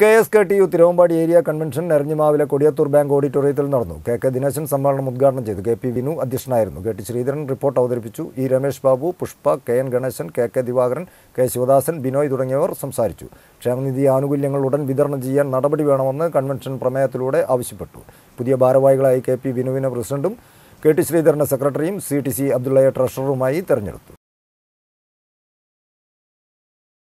K S K T U Thiruvambady area convention എരഞ്ഞിമാവിലെ Kodiyathur bank ഓഡിറ്റോറിയത്തിൽ നടന്നു. K K Dineshan സമ്മേളനം ഉദ്ഘാടനം ചെയ്തു. കെ പി വിനു അധ്യക്ഷനായിരുന്നു. കെ ടി ശ്രീധരൻ റിപ്പോർട്ട് അവതരിപ്പിച്ചു. E Ramesh Babu Pushpa K N Ganesan K K Divakaran K Sivadasan Binoy തുടങ്ങിയവർ സംസാരിച്ചു. ക്ഷേമനിധി ആനുകൂല്യങ്ങൾ ഉടൻ വിതരണം ചെയ്യാൻ നടപടി വേണമെന്ന് കൺവെൻഷൻ പ്രമേയത്തിലൂടെ ആവശ്യപ്പെട്ടു. പുതിയ ഭാരവാഹികളായി കെ പി വിനുവിനെ പ്രസിഡന്റും കെ ടി ശ്രീധരനെ സെക്രട്ടറിയും സി ടി സി അബ്ദുള്ളയെ ട്രഷററുമായി തെരഞ്ഞെടുത്തു.